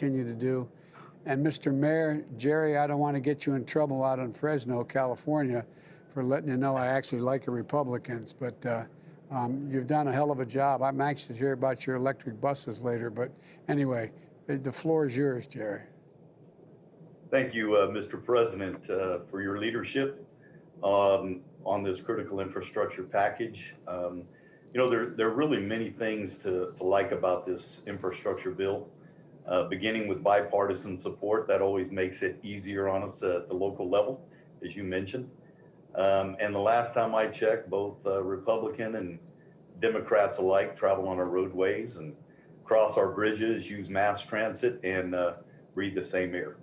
continue to do. And Mr. Mayor, Jerry, I don't want to get you in trouble out in Fresno, California, for letting you know I actually like your Republicans, but uh, um, you've done a hell of a job. I'm anxious to hear about your electric buses later, but anyway, the- the floor is yours, Jerry. Thank you, uh, Mr. President, uh, for your leadership um, on this critical infrastructure package. Um, You know, there, there are really many things to, to like about this infrastructure bill, uh, beginning with bipartisan support. That always makes it easier on us at the local level, as you mentioned. Um, And the last time I checked, both uh, Republican and Democrats alike travel on our roadways and cross our bridges, use mass transit, and uh, breathe the same air.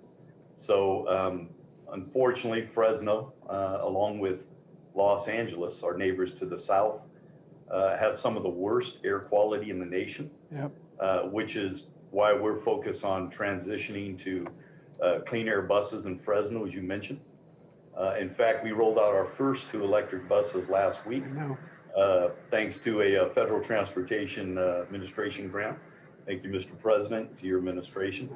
So um, unfortunately, Fresno, uh, along with Los Angeles, our neighbors to the south, uh, have some of the worst air quality in the nation, Yep. uh, which is why we're focused on transitioning to uh, clean air buses in Fresno, as you mentioned. Uh, in fact, we rolled out our first two electric buses last week, uh, thanks to a uh, Federal Transportation uh, Administration grant. Thank you, Mr. President, to your administration.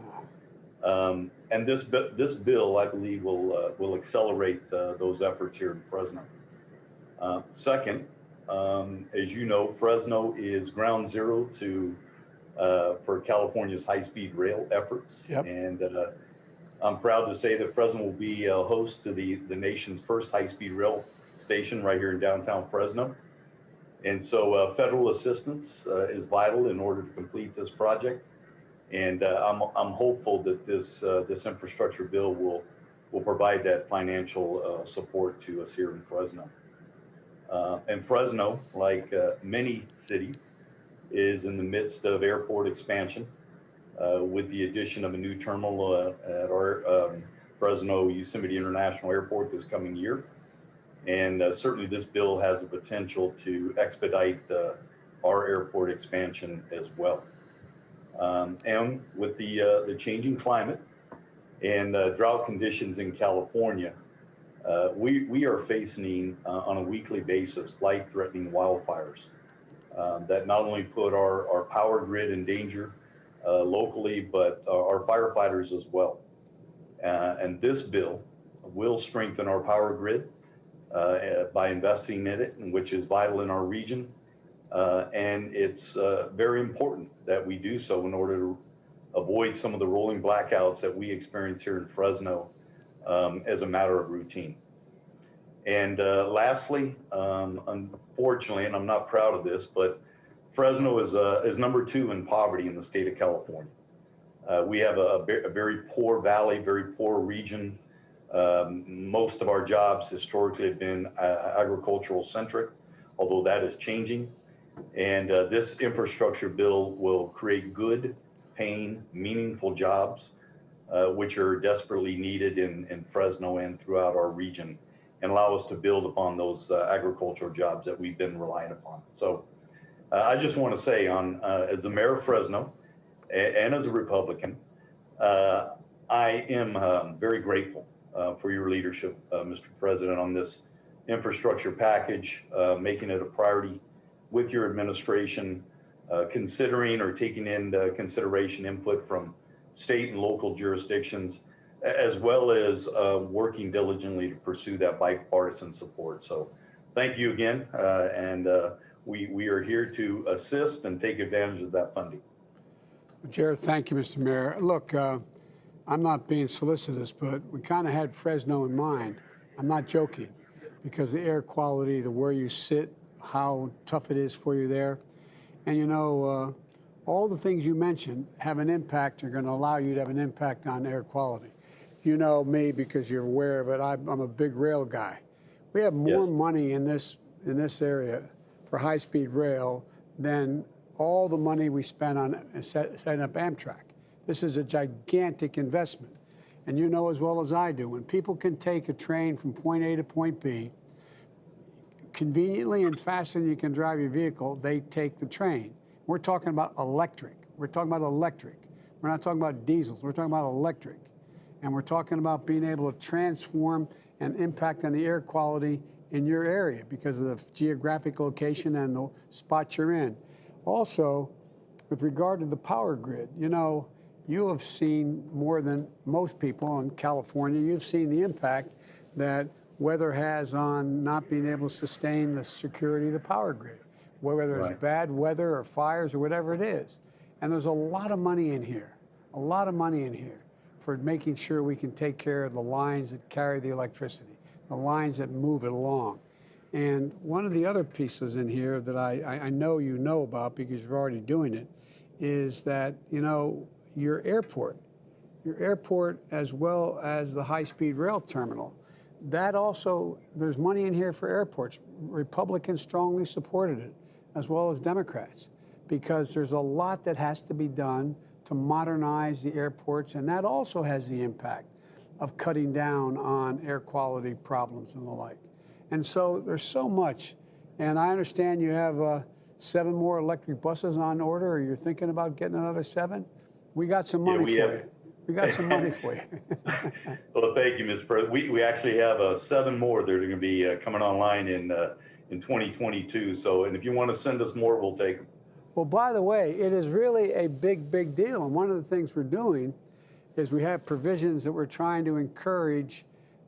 Um, and this, this bill, I believe, will, uh, will accelerate, uh, those efforts here in Fresno. Uh, second, um, as you know, Fresno is ground zero to, uh, for California's high-speed rail efforts. Yep. And, uh, I'm proud to say that Fresno will be a host to the, the nation's first high-speed rail station right here in downtown Fresno. And so, uh, federal assistance, uh, is vital in order to complete this project. And uh, I'm, I'm hopeful that this, uh, this infrastructure bill will, will provide that financial uh, support to us here in Fresno. Uh, And Fresno, like uh, many cities, is in the midst of airport expansion uh, with the addition of a new terminal uh, at our um, Fresno Yosemite International Airport this coming year. And uh, certainly this bill has the potential to expedite uh, our airport expansion as well. Um, and with the, uh, the changing climate and uh, drought conditions in California, we, we are facing on a weekly basis life-threatening wildfires um, that not only put our, our power grid in danger uh, locally, but uh, our firefighters as well. Uh, and this bill will strengthen our power grid uh, by investing in it, which is vital in our region. Uh, and it's uh, very important that we do so in order to avoid some of the rolling blackouts that we experience here in Fresno um, as a matter of routine. And uh, lastly, um, unfortunately, and I'm not proud of this, but Fresno is, uh, is number two in poverty in the state of California. Uh, we have a, a very poor valley, very poor region. Um, most of our jobs historically have been uh, agricultural centric, although that is changing. And uh, this infrastructure bill will create good, paying, meaningful jobs, uh, which are desperately needed in, in Fresno and throughout our region, and allow us to build upon those uh, agricultural jobs that we've been relying upon. So uh, I just want to say, on uh, as the mayor of Fresno a- and as a Republican, uh, I am um, very grateful uh, for your leadership, uh, Mr. President, on this infrastructure package, making it a priority with your administration, considering or taking into consideration input from state and local jurisdictions, as well as uh, working diligently to pursue that bipartisan support. So thank you again, uh, and uh, we, we are here to assist and take advantage of that funding. Jared, thank you, Mr. Mayor. Look, uh, I'm not being solicitous, but we kind of had Fresno in mind. I'm not joking because the air quality, the where you sit, how tough it is for you there. And you know, uh, all the things you mentioned have an impact, are going to allow you to have an impact on air quality. You know me because you're aware of it. I'm, I'm a big rail guy. We have more Yes. money in this in this area for high-speed rail than all the money we spent on set, setting up Amtrak. This is a gigantic investment. And you know as well as I do, when people can take a train from point A to point B, conveniently and faster than you can drive your vehicle, they take the train. We're talking about electric. We're talking about electric. We're not talking about diesels. We're talking about electric. And we're talking about being able to transform and impact on the air quality in your area because of the geographic location and the spot you're in. Also, with regard to the power grid, you know, you have seen more than most people in California. You've seen the impact that weather has on not being able to sustain the security of the power grid, whether it's Right. bad weather or fires or whatever it is. And there's a lot of money in here, a lot of money in here for making sure we can take care of the lines that carry the electricity, the lines that move it along. And one of the other pieces in here that I, I, know you know about because you're already doing it is that, you know, your airport, your airport as well as the high speed rail terminal, that also, there's money in here for airports. Republicans strongly supported it, as well as Democrats, because there's a lot that has to be done to modernize the airports, and that also has the impact of cutting down on air quality problems and the like. And so there's so much. And I understand you have uh, seven more electric buses on order, or you're thinking about getting another seven. We got some Yeah, money we for have- you. We got some money for you. Well, thank you, Mr. President. We, we actually have uh, seven more that are going to be uh, coming online in, uh, in 2022. So, and if you want to send us more, we'll take them. Well, by the way, it is really a big, big deal. And one of the things we're doing is we have provisions that we're trying to encourage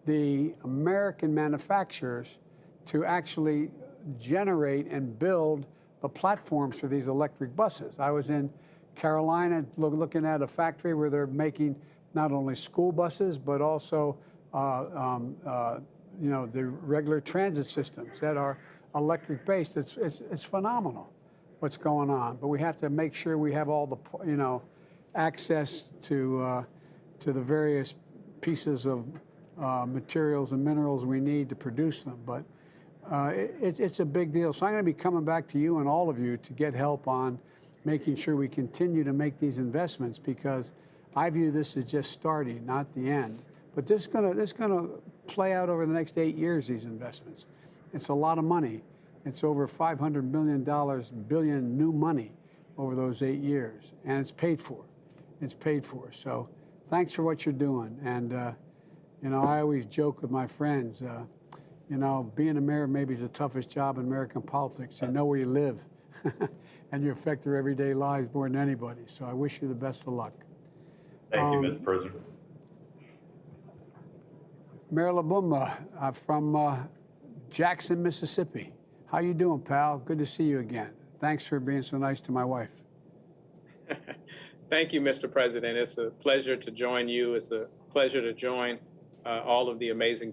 the American manufacturers to actually generate and build the platforms for these electric buses. I was in Carolina loo- looking at a factory where they're making not only school buses, but also uh, um, uh, you know, the regular transit systems that are electric based. It's, it's, it's phenomenal what's going on, but we have to make sure we have all the, you know, access to, uh, to the various pieces of uh, materials and minerals we need to produce them. But uh, it, it's- a big deal. So I'm going to be coming back to you and all of you to get help on making sure we continue to make these investments because I view this as just starting, not the end. But this is going to play out over the next eight years. These investments, it's a lot of money. It's over 500 million dollars, billion new money over those eight years, and it's paid for. It's paid for. So, thanks for what you're doing. And uh, you know, I always joke with my friends. Uh, you know, being a mayor maybe is the toughest job in American politics. You know where you live, and you affect their everyday lives more than anybody. So I wish you the best of luck. Thank you, Um, Mr. President. Mayor Lumumba uh, from uh, Jackson, Mississippi. How you doing, pal? Good to see you again. Thanks for being so nice to my wife. Thank you, Mr. President. It's a pleasure to join you. It's a pleasure to join uh, all of the amazing people.